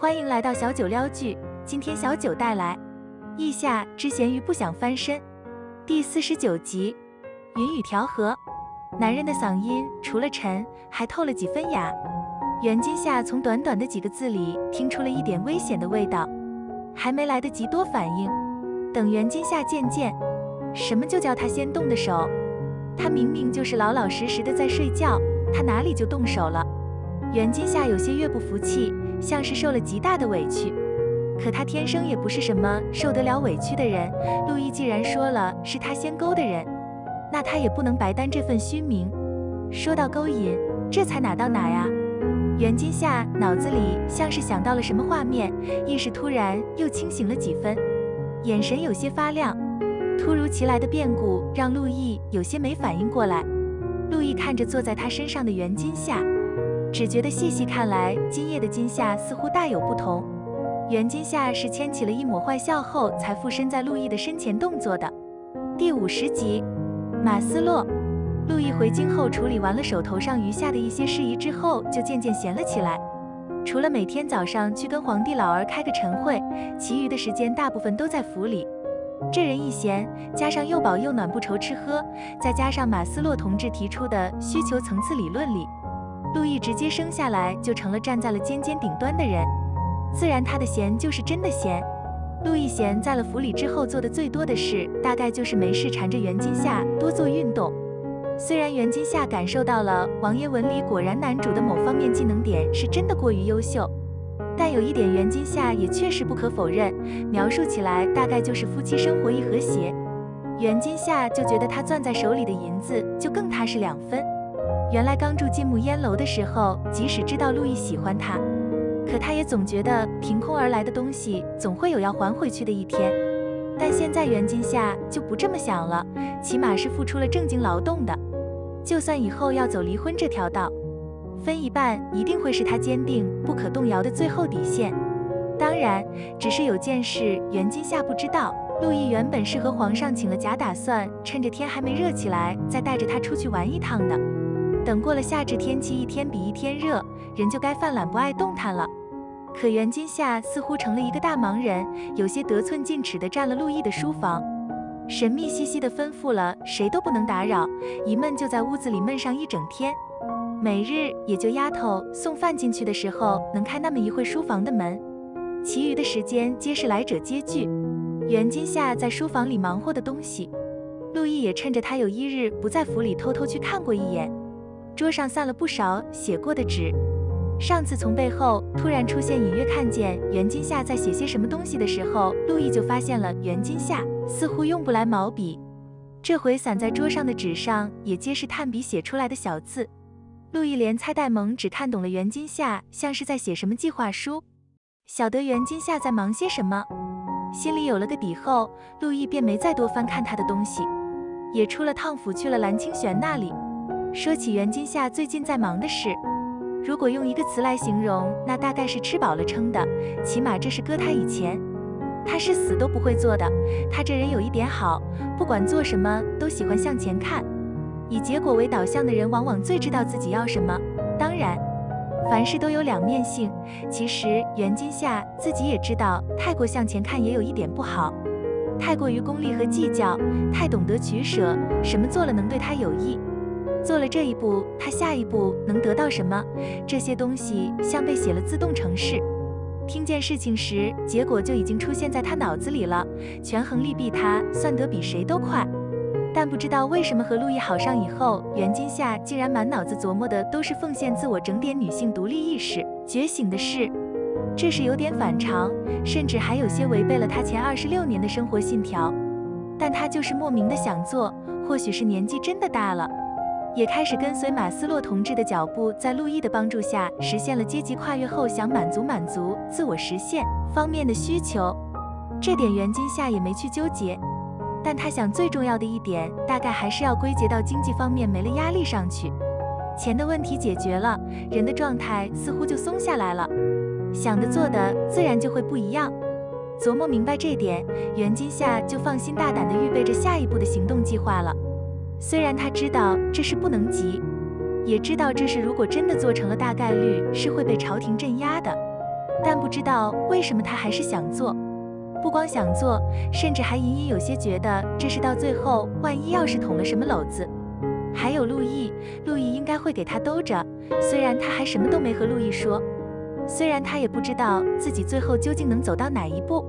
欢迎来到小九撩剧，今天小九带来《意下之咸鱼不想翻身》第四十九集。云雨调和，男人的嗓音除了沉，还透了几分哑。袁今夏从短短的几个字里听出了一点危险的味道，还没来得及多反应，等袁今夏渐渐，什么就叫他先动的手？他明明就是老老实实的在睡觉，他哪里就动手了？袁今夏有些越不服气，像是受了极大的委屈。可他天生也不是什么受得了委屈的人。陆毅既然说了是他先勾的人，那他也不能白担这份虚名。说到勾引，这才哪到哪呀？袁今夏脑子里像是想到了什么画面，意识突然又清醒了几分，眼神有些发亮。突如其来的变故让陆毅有些没反应过来。陆毅看着坐在他身上的袁今夏。只觉得细细看来，今夜的今夏似乎大有不同。袁今夏是牵起了一抹坏笑后，才附身在陆毅的身前动作的。第五十集，马斯洛。陆毅回京后，处理完了手头上余下的一些事宜之后，就渐渐闲了起来。除了每天早上去跟皇帝老儿开个晨会，其余的时间大部分都在府里。这人一闲，加上又饱又暖，不愁吃喝，再加上马斯洛同志提出的需求层次理论里。陆毅直接生下来就成了站在了尖尖顶端的人，自然他的闲就是真的闲。陆毅闲在了府里之后做的最多的事，大概就是没事缠着袁今夏多做运动。虽然袁今夏感受到了王爷文里果然男主的某方面技能点是真的过于优秀，但有一点袁今夏也确实不可否认，描述起来大概就是夫妻生活一和谐。袁今夏就觉得他攥在手里的银子就更踏实两分。原来刚住进木烟楼的时候，即使知道陆毅喜欢他，可他也总觉得凭空而来的东西总会有要还回去的一天。但现在袁今夏就不这么想了，起码是付出了正经劳动的。就算以后要走离婚这条道，分一半一定会是他坚定不可动摇的最后底线。当然，只是有件事袁今夏不知道，陆毅原本是和皇上请了假，打算趁着天还没热起来，再带着他出去玩一趟的。等过了夏至，天气一天比一天热，人就该犯懒不爱动弹了。可袁今夏似乎成了一个大忙人，有些得寸进尺的占了陆毅的书房，神秘兮兮的吩咐了谁都不能打扰，一闷就在屋子里闷上一整天。每日也就丫头送饭进去的时候能开那么一会书房的门，其余的时间皆是来者接拒。袁今夏在书房里忙活的东西，陆毅也趁着他有一日不在府里偷偷去看过一眼。桌上散了不少写过的纸。上次从背后突然出现，隐约看见袁今夏在写些什么东西的时候，陆毅就发现了袁今夏似乎用不来毛笔。这回散在桌上的纸上也皆是炭笔写出来的小字。陆毅连猜带蒙，只看懂了袁今夏像是在写什么计划书，晓得袁今夏在忙些什么，心里有了个底后，陆毅便没再多翻看他的东西，也出了趟府去了蓝清玄那里。说起袁今夏最近在忙的事，如果用一个词来形容，那大概是吃饱了撑的。起码这是搁他以前，他是死都不会做的。他这人有一点好，不管做什么都喜欢向前看。以结果为导向的人，往往最知道自己要什么。当然，凡事都有两面性。其实袁今夏自己也知道，太过向前看也有一点不好，太过于功利和计较，太懂得取舍，什么做了能对他有益。做了这一步，他下一步能得到什么？这些东西像被写了自动程式，听见事情时，结果就已经出现在他脑子里了。权衡利弊，他算得比谁都快。但不知道为什么和陆毅好上以后，袁今夏竟然满脑子琢磨的都是奉献自我、整点女性独立意识、觉醒的事。这是有点反常，甚至还有些违背了他前二十六年的生活信条。但他就是莫名的想做，或许是年纪真的大了。也开始跟随马斯洛同志的脚步，在路易的帮助下，实现了阶级跨越后想满足满足自我实现方面的需求。这点袁今夏也没去纠结，但他想最重要的一点，大概还是要归结到经济方面没了压力上去，钱的问题解决了，人的状态似乎就松下来了，想的做的自然就会不一样。琢磨明白这点，袁今夏就放心大胆地预备着下一步的行动计划了。虽然他知道这是不能急，也知道这事如果真的做成了，大概率是会被朝廷镇压的。但不知道为什么他还是想做。不光想做，甚至还隐隐有些觉得这是到最后，万一要是捅了什么篓子。还有陆毅，陆毅应该会给他兜着，虽然他还什么都没和陆毅说，虽然他也不知道自己最后究竟能走到哪一步。